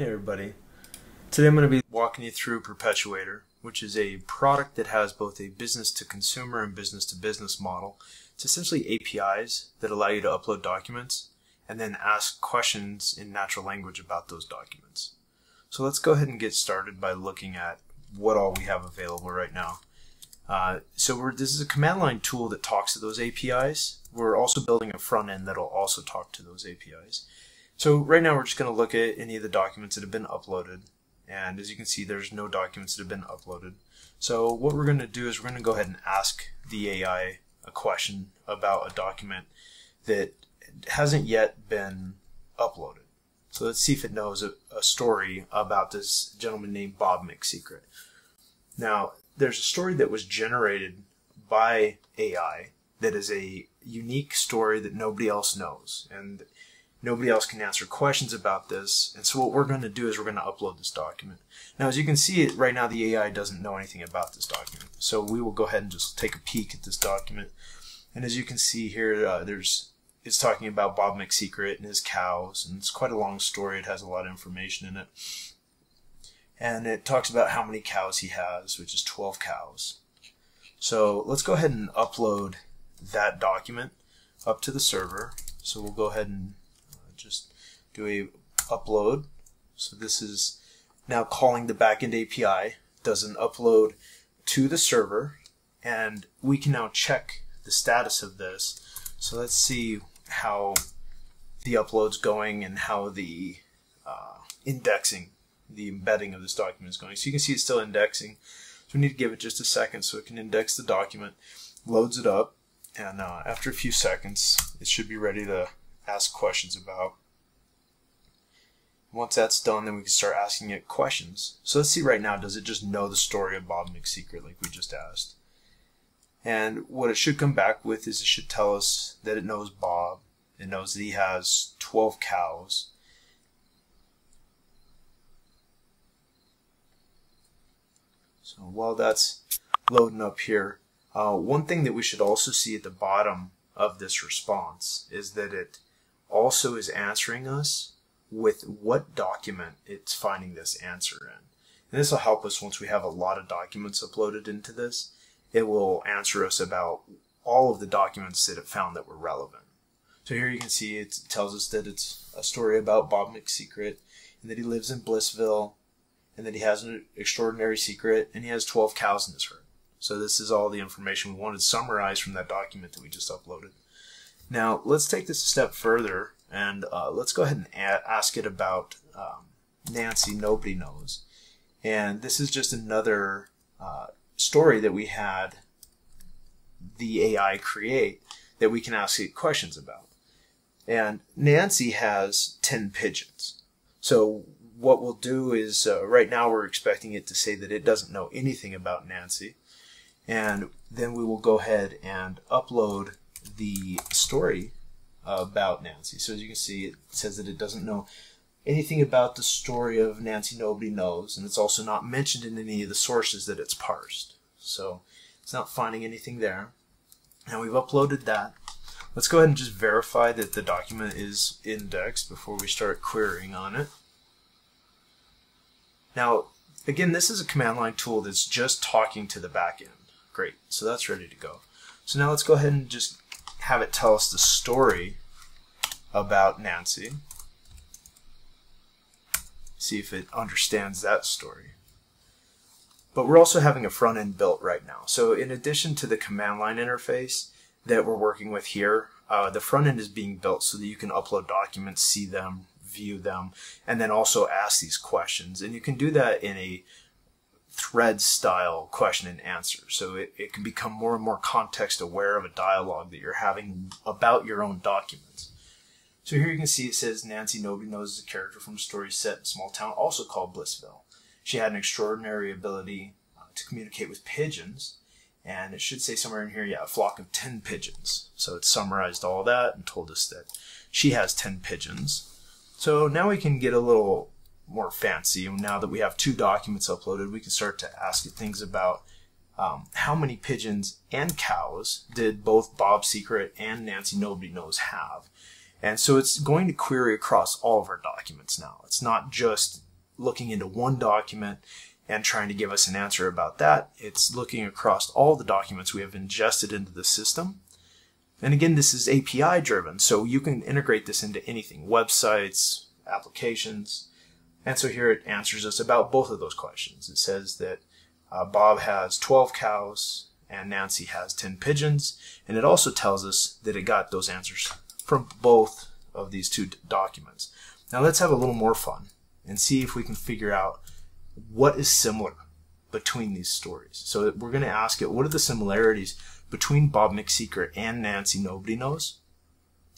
Hey everybody. Today I'm going to be walking you through Perpetuator, which is a product that has both a business to consumer and business to business model. It's essentially APIs that allow you to upload documents and then ask questions in natural language about those documents. So let's go ahead and get started by looking at what all we have available right now. Uh, so this is a command line tool that talks to those APIs. We're also building a front end that'll also talk to those APIs. So right now we're just going to look at any of the documents that have been uploaded. And as you can see, there's no documents that have been uploaded. So what we're going to do is we're going to go ahead and ask the AI a question about a document that hasn't yet been uploaded. So let's see if it knows a, a story about this gentleman named Bob McSecret. Now, there's a story that was generated by AI that is a unique story that nobody else knows. And Nobody else can answer questions about this. And so what we're going to do is we're going to upload this document. Now, as you can see, right now the AI doesn't know anything about this document. So we will go ahead and just take a peek at this document. And as you can see here, uh, there's it's talking about Bob McSecret and his cows. And it's quite a long story. It has a lot of information in it. And it talks about how many cows he has, which is 12 cows. So let's go ahead and upload that document up to the server. So we'll go ahead and just do a upload. So this is now calling the backend API, does an upload to the server, and we can now check the status of this. So let's see how the upload's going and how the uh, indexing, the embedding of this document is going. So you can see it's still indexing. So we need to give it just a second so it can index the document, loads it up, and uh, after a few seconds, it should be ready to ask questions about. Once that's done, then we can start asking it questions. So let's see right now, does it just know the story of Bob McSecret like we just asked? And what it should come back with is it should tell us that it knows Bob. It knows that he has 12 cows. So while that's loading up here, uh, one thing that we should also see at the bottom of this response is that it also is answering us with what document it's finding this answer in. And this will help us once we have a lot of documents uploaded into this. It will answer us about all of the documents that it found that were relevant. So here you can see it tells us that it's a story about Bob McSecret and that he lives in Blissville and that he has an extraordinary secret and he has 12 cows in his herd. So this is all the information we wanted summarized from that document that we just uploaded. Now let's take this a step further and uh, let's go ahead and ask it about um, Nancy Nobody Knows. And this is just another uh, story that we had the AI create that we can ask it questions about. And Nancy has 10 pigeons. So what we'll do is uh, right now we're expecting it to say that it doesn't know anything about Nancy. And then we will go ahead and upload the story about Nancy. So as you can see, it says that it doesn't know anything about the story of Nancy nobody knows, and it's also not mentioned in any of the sources that it's parsed. So it's not finding anything there. Now we've uploaded that. Let's go ahead and just verify that the document is indexed before we start querying on it. Now, again, this is a command line tool that's just talking to the backend. Great, so that's ready to go. So now let's go ahead and just have it tell us the story about Nancy. See if it understands that story. But we're also having a front end built right now. So in addition to the command line interface that we're working with here, uh, the front end is being built so that you can upload documents, see them, view them, and then also ask these questions. And you can do that in a thread style question and answer. So it, it can become more and more context aware of a dialogue that you're having about your own documents. So here you can see it says Nancy Nobody Knows is a character from a story set in a small town also called Blissville. She had an extraordinary ability uh, to communicate with pigeons. And it should say somewhere in here, yeah, a flock of 10 pigeons. So it summarized all that and told us that she has 10 pigeons. So now we can get a little more fancy. Now that we have two documents uploaded, we can start to ask it things about um, how many pigeons and cows did both Bob Secret and Nancy Nobody Knows have. And so it's going to query across all of our documents now. It's not just looking into one document and trying to give us an answer about that. It's looking across all the documents we have ingested into the system. And again, this is API driven, so you can integrate this into anything websites, applications. And so here it answers us about both of those questions. It says that uh, Bob has 12 cows and Nancy has 10 pigeons. And it also tells us that it got those answers from both of these two documents. Now let's have a little more fun and see if we can figure out what is similar between these stories. So we're going to ask it, what are the similarities between Bob McSecret and Nancy Nobody Knows?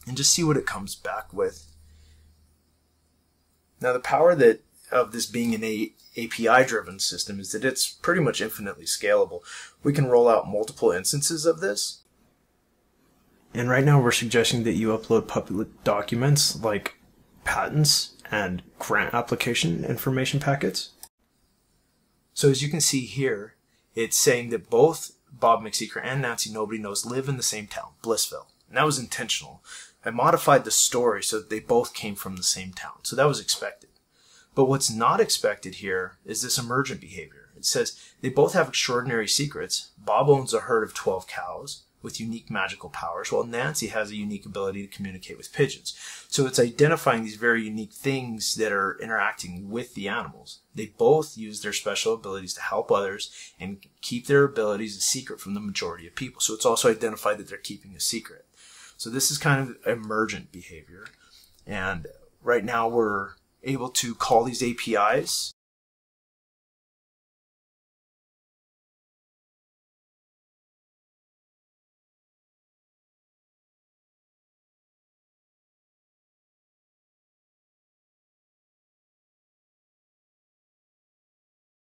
And just see what it comes back with. Now the power that of this being an API driven system is that it's pretty much infinitely scalable. We can roll out multiple instances of this. And right now we're suggesting that you upload public documents like patents and grant application information packets. So as you can see here, it's saying that both Bob McSecret and Nancy Nobody Knows live in the same town, Blissville. And that was intentional. I modified the story so that they both came from the same town. So that was expected. But what's not expected here is this emergent behavior. It says they both have extraordinary secrets. Bob owns a herd of 12 cows with unique magical powers, while Nancy has a unique ability to communicate with pigeons. So it's identifying these very unique things that are interacting with the animals. They both use their special abilities to help others and keep their abilities a secret from the majority of people. So it's also identified that they're keeping a secret. So this is kind of emergent behavior. And right now we're able to call these APIs